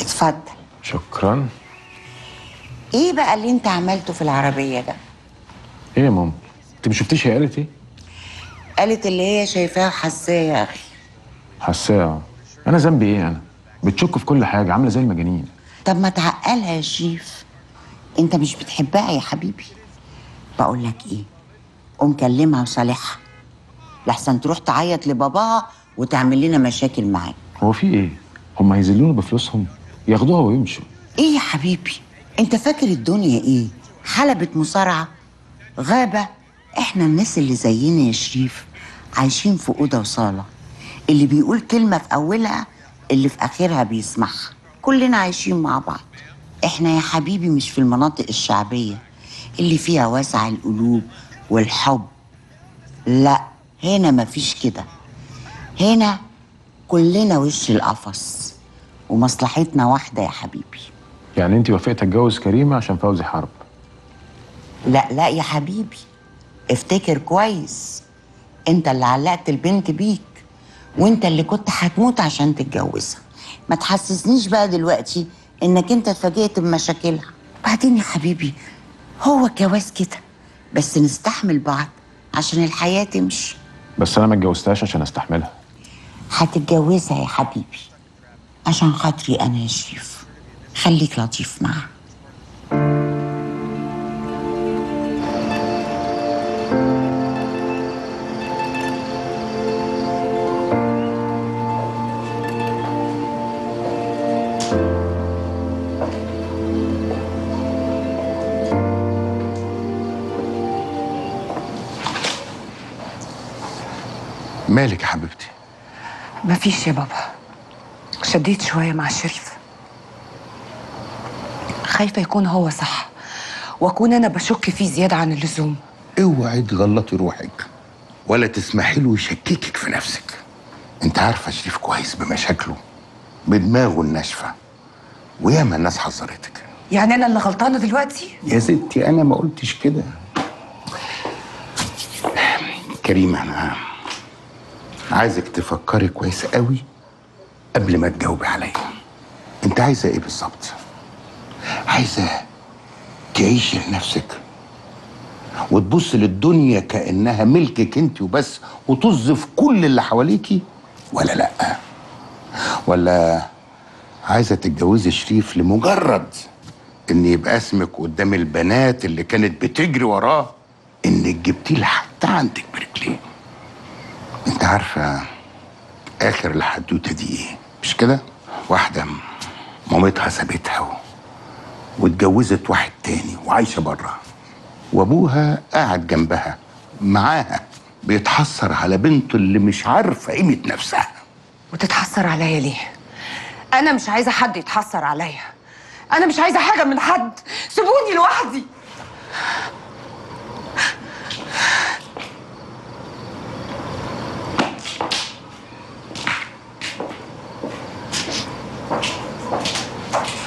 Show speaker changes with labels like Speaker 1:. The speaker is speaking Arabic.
Speaker 1: اتفضل.
Speaker 2: شكرا.
Speaker 1: إيه بقى اللي انت عملته في العربية ده؟
Speaker 2: إيه يا ماما؟ انت ما شفتيش هي قالت إيه؟
Speaker 1: قالت اللي هي شايفاه وحاساه يا أخي.
Speaker 2: حساها أنا ذنبي إيه أنا؟ بتشك في كل حاجة عاملة زي المجانين.
Speaker 1: طب ما تعقلها يا شريف. انت مش بتحبها يا حبيبي. بقول لك إيه قوم كلمها وصالحها. لحسن تروح تعيط لباباها وتعمل لنا مشاكل معاك.
Speaker 2: هو في إيه؟ هم هيذلونا بفلوسهم؟ ياخدوها ويمشوا.
Speaker 1: إيه يا حبيبي؟ أنت فاكر الدنيا إيه؟ حلبة مصارعة غابة. إحنا الناس اللي زينا يا شريف عايشين في أوضة وصالة. اللي بيقول كلمة في أولها اللي في آخرها بيسمعها. كلنا عايشين مع بعض. إحنا يا حبيبي مش في المناطق الشعبية اللي فيها واسع القلوب والحب. لا هنا مفيش كده. هنا كلنا وش القفص. ومصلحتنا واحدة يا حبيبي.
Speaker 2: يعني انت وافقت اتجوز كريمة عشان فوزي حرب؟
Speaker 1: لا لا يا حبيبي. افتكر كويس. انت اللي علقت البنت بيك وانت اللي كنت هتموت عشان تتجوزها. ما تحسسنيش بقى دلوقتي انك انت اتفاجئت بمشاكلها. بعدين يا حبيبي هو الجواز كده بس نستحمل بعض عشان الحياة تمشي.
Speaker 2: بس أنا ما اتجوزتهاش عشان أستحملها.
Speaker 1: هتتجوزها يا حبيبي. عشان خاطري أنا يا شريف خليك لطيف معاها
Speaker 3: مالك يا حبيبتي؟
Speaker 4: مفيش يا بابا. شديت شوية مع شريف. خايفة يكون هو صح وأكون أنا بشك فيه زيادة عن اللزوم.
Speaker 3: اوعي تغلطي روحك ولا تسمحي له يشككك في نفسك. انت عارفة شريف كويس بمشاكله بدماغه الناشفة وياما الناس حذرتك.
Speaker 4: يعني أنا اللي غلطانة دلوقتي؟
Speaker 3: يا ستي أنا ما قلتش كده. كريمة أنا عايزك تفكري كويس قوي. قبل ما تجاوبي عليا. انت عايزة إيه بالظبط؟ عايزة تعيشي لنفسك وتبص للدنيا كأنها ملكك انت وبس في كل اللي حواليكي ولا لأ؟ ولا عايزة تتجوزي شريف لمجرد ان يبقى اسمك قدام البنات اللي كانت بتجري وراه انك جبتيه لحتى عندك برجليه. انت عارفة آخر الحدوتة دي إيه؟ مش كده؟ واحدة مامتها سابتها. واتجوزت واحد تاني وعايشة بره وأبوها قاعد جنبها معاها بيتحسر على بنته اللي مش عارفة قيمة نفسها.
Speaker 4: وتتحسر عليا ليه؟ أنا مش عايزة حد يتحسر عليا. أنا مش عايزة حاجة من حد. سيبوني لوحدي.